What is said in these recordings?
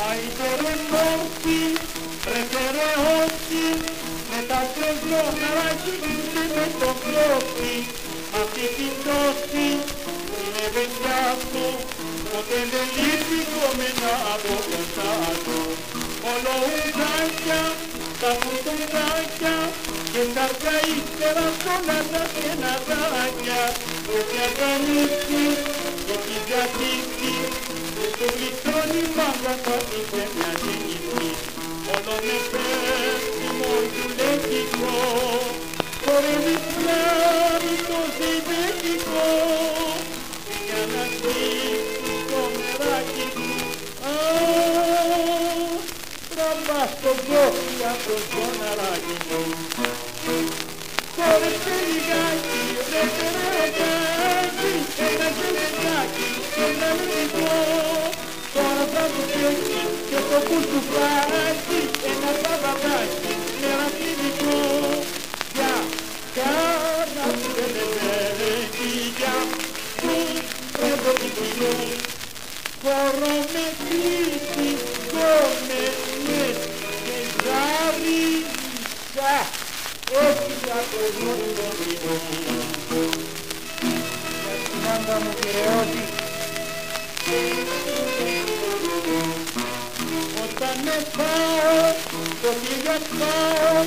Haitere morți, pretere ochi, ne dastre zlomara și gândime tocloții, aftifindoții, ne vendeascu, potende lipi comena abogosato. Olo udacia, da puto udacia, κοντά του. Όλο ουδάκια, τα κουτουδάκια και τα αργά ύστερα όλα τα στεναδάκια. Και πια κανίτσι, και τη διατύχη, και στο γλυκόνι μάγκα θα είχε μια γεννηθή. Όλο με πέφτυμο γιουλετικό, χορεύει πλάρι Τραβά στο κόφι από το ζωναράκι μου. Χόρεψε λιγάκι, ρε τεράκι, ένα ζελεγάκι, ένα λιγό. Τώρα θα του πιέσεις και το κουλτουφάκι, ένα σαββατάκι, με ραφιδικό. Για κάνα ζελεγάκι, για μη πρεδοτικινό. Χωρώ με κλείσει, κόμμενε ζάρισα, όχι από μόνο μήνο. Για την πάντα μου κυρεώτη, όταν με πάω, το πήγα πάω,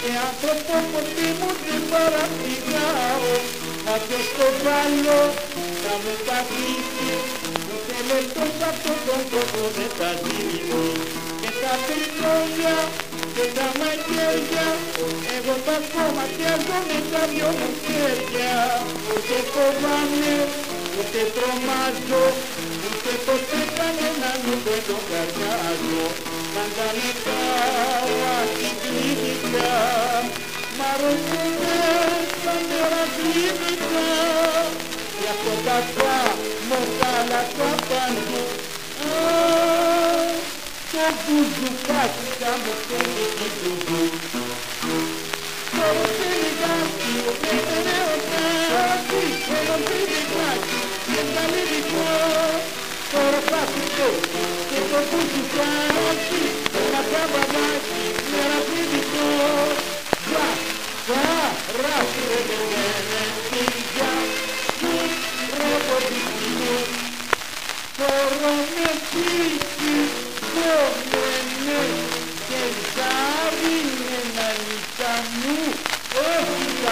και άνθρωπο ποτέ μου δεν παραπηγάω, να και στο βάλω, να με παθήσει, ούτε λεπτός από τον κόσμο δεν θα ζήσει. Και τα τριτόλια και τα μαγέρια, εγώ τα κομματιάζω με τα δυο μου χέρια. Ούτε φοβάμαι, ούτε τρομάζω, ούτε ποτέ κανέναν ούτε το καρδιάζω. Πάντα με πάω αστικλίνικα, μ' αρέσουνε τα μερακλίνικα. Γι' αυτό τα κάνω θάλασσα παντού. Το μπουζουκάκι θα μου στέλνει την τουμπού. Το λιγάκι, έκανε ο κάτι, ένα λιγάκι, και τα λιγικό. Τώρα πάσικο και το μπουζουκάκι,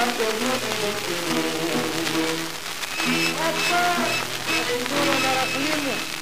όχι θα το νιώθω